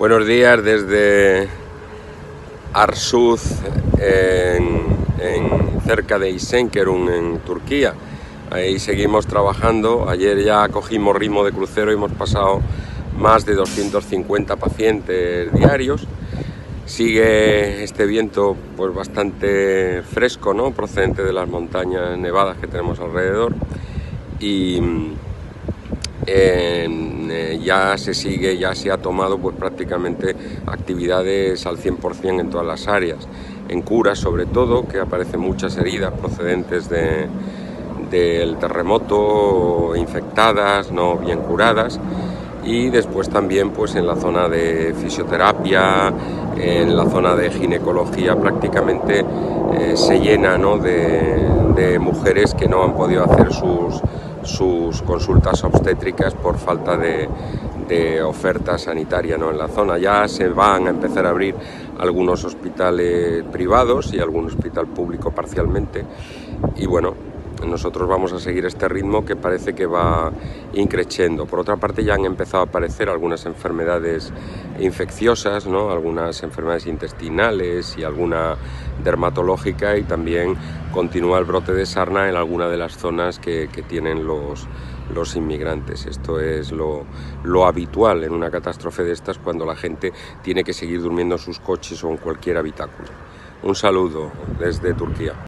Buenos días desde Arsuz, en, cerca de Isenkerun, en Turquía. Ahí seguimos trabajando. Ayer ya cogimos ritmo de crucero y hemos pasado más de 250 pacientes diarios. Sigue este viento pues bastante fresco, ¿no? procedente de las montañas nevadas que tenemos alrededor. Y eh, ya se sigue, ya se ha tomado pues prácticamente actividades al 100% en todas las áreas. En curas sobre todo, que aparecen muchas heridas procedentes del terremoto, infectadas, no bien curadas y después también pues en la zona de fisioterapia, en la zona de ginecología prácticamente eh, se llena de mujeres que no han podido hacer sus, sus consultas obstétricas por falta de, oferta sanitaria ¿no? en la zona. Ya se van a empezar a abrir algunos hospitales privados y algún hospital público parcialmente y bueno, nosotros vamos a seguir este ritmo que parece que va increciendo. Por otra parte ya han empezado a aparecer algunas enfermedades infecciosas, ¿no? algunas enfermedades intestinales y alguna dermatológica y también continúa el brote de sarna en alguna de las zonas que, tienen los, los inmigrantes. Esto es lo, lo, habitual en una catástrofe de estas cuando la gente tiene que seguir durmiendo en sus coches o en cualquier habitáculo. Un saludo desde Turquía.